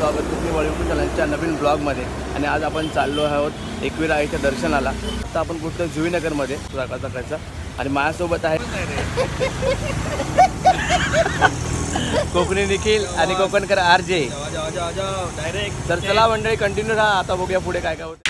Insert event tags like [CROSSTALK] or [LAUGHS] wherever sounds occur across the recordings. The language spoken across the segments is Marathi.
स्वागत कोकणी यूट्यूब चॅनलच्या नवीन ब्लॉगमध्ये. आणि आज आपण चाललो आहोत एकविरा आईच्या दर्शनाला. तर आपण कुठं? जुईनगरमध्ये. सकाळ सकाळचा. आणि माझ्यासोबत आहे [LAUGHS] कोकणी निखिल आणि कोकणकर आर जे डायरेक्ट तर चला मंडळी कंटिन्यू राहा. आता बघूया पुढे काय काय होतं.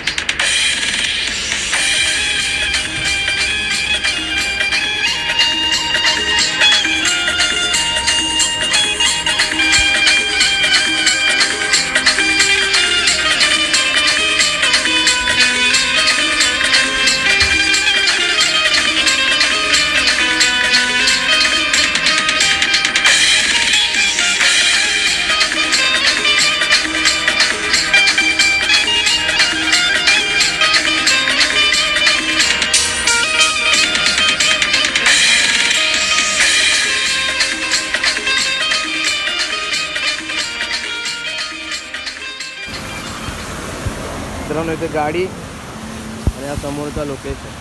मित्रांनो इथे गाडी आणि हा समोरचा लोकेशन.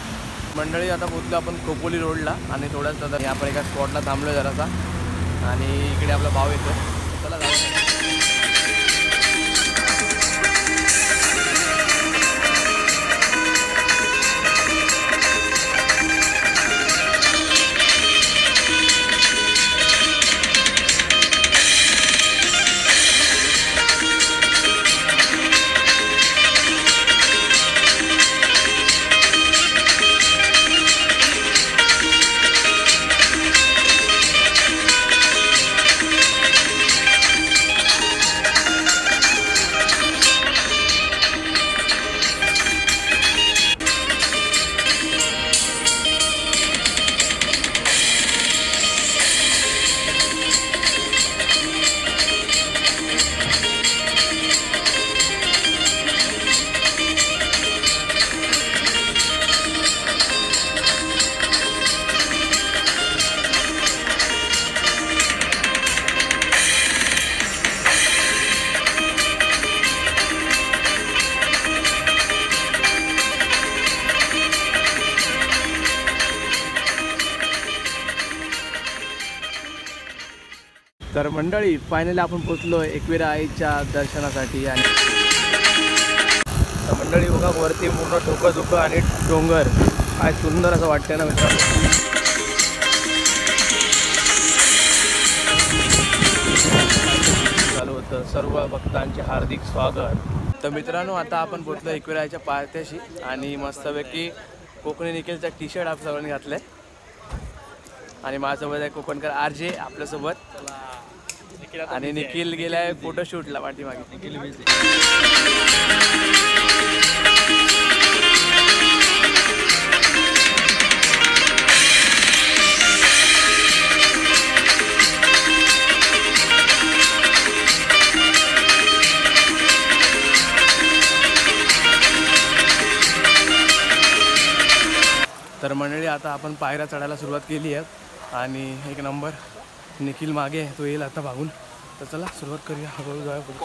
मंडळी आता पोचलो आपण खोपोली रोडला आणि थोड्याच आता आपण एका स्पॉटला थांबलो जरासा. आणि इकडे आपला भाव येतो चला तर मंडळी फायनली आपण पोचलो एकविरा आईच्या दर्शनासाठी आणि तर मंडळी बघा वरती पूर्ण धोकं धुकं आणि डोंगर. काय सुंदर असं वाटतंय ना मित्रांनो? चालू होतं सर्व भक्तांचे हार्दिक स्वागत. तर मित्रांनो आता आपण पोचलो एकविरा आईच्या पायथ्याशी आणि मस्तपैकी कोकणी निकेलचा टी शर्ट आपण सगळ्यांनी घातलाय. आणि माझ्यासोबत आहे कोकणकर आर जे आपल्यासोबत. आणि निखिल गेलाय फोटोशूटला पाठीमागे. निखिल तर मंडळी आता आपण पायऱ्या चढायला सुरुवात केली आहे. आणि एक नंबर. निखिल मागे तो येईल आता भागून. तर चला सुरुवात करूया. हळूहळू जाऊया पुढे.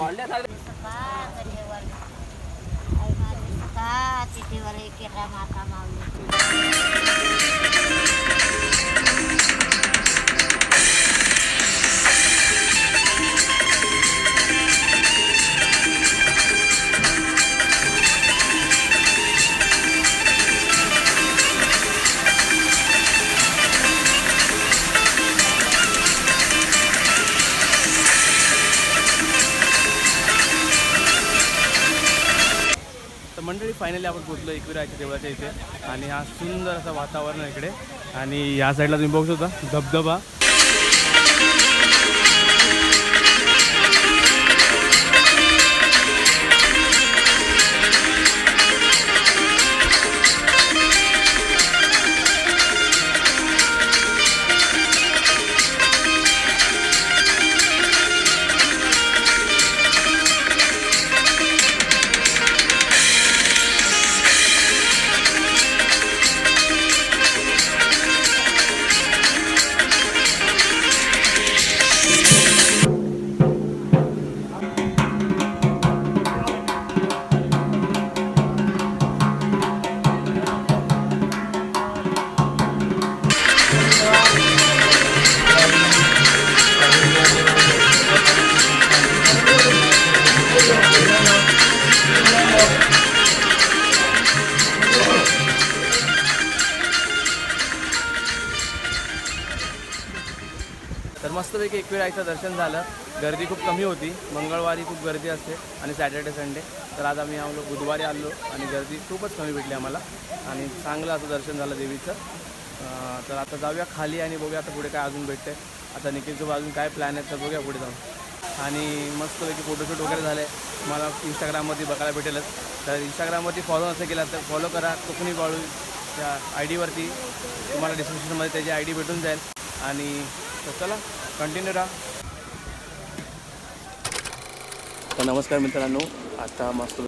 मंडळी फायनली आपण पोचलो एकविराच्या देवळाच्या इथे. आणि हा सुंदर असं वातावरण आहे इकडे. आणि या साईडला तुम्ही बघू शकता धबधबा. तर मस्तपैकी एकविराईचं दर्शन झालं. गर्दी खूप कमी होती. मंगळवारी खूप गर्दी असते आणि सॅटर्डे संडे. तर आज आम्ही आलो बुधवारी आलो आणि गर्दी खूपच कमी भेटली आम्हाला. आणि चांगलं असं दर्शन झालं देवीचं. तर आता जाऊया खाली आणि बघूया आता पुढे काय अजून भेटते आता निखिलचं अजून काय प्लॅन आहे तर बघूया पुढे जाऊन. आणि मस्तपैकी फोटोशूट वगैरे झाले. मला इंस्टाग्रामवरती बघायला भेटेलच. तर इंस्टाग्रामवरती फॉलो नसेल केला तर फॉलो करा. कोकणी बाळू त्या आय डीवरती तुम्हाला डिस्क्रिप्शनमध्ये त्याची आय डी भेटून जाईल. आणि तर चला कंटिन्यू राहा. तर नमस्कार मित्रांनो आता मस्त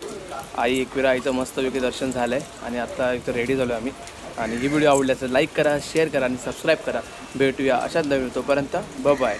आई एकविरा आईचं मस्तपैकी दर्शन झालं आहे आणि आता इथं रेडी झालो आम्ही. आणि ही व्हिडिओ आवडल्याचं लाईक करा शेअर करा आणि सबस्क्राईब करा. भेटूया अशाच नवीन तोपर्यंत ब बाय